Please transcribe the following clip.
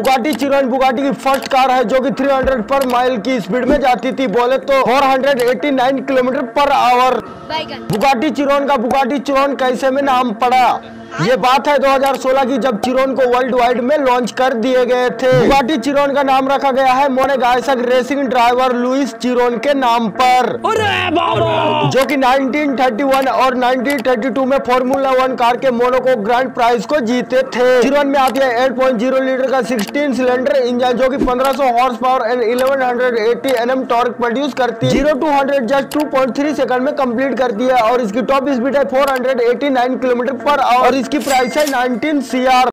Bugatti Chiron Bugatti की first car है जो कि 300 पर माइल की स्पीड में जाती थी। बोले तो 489 kilometre per hour Bugatti Chiron का बुगाटी चिरोन कैसे में नाम पड़ा? ये बात है 2016 की जब चिरोन को वर्ल्ड वाइड में लॉन्च कर दिए गए थे। बुगाटी चिरोन का नाम रखा गया है Monegasque racing driver Louis Chiron के नाम पर। जो कि 1931 और 1932 में फॉर्मूला वन कार के मोनोको ग्रैंड प्राइज को जीते थे। चिरोन में आती है 8.0 लीटर का 16 सिलेंडर इंजन जो कि 1500 horse power and 1180 NM torque produce करती है। Zero two hundred just 2.3 second में कंप्लीट करती है और इसकी टॉप स्पीड है 489 किलोमीटर पर आवर इसकी प्राइस है 19 सीआर